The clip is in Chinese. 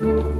嗯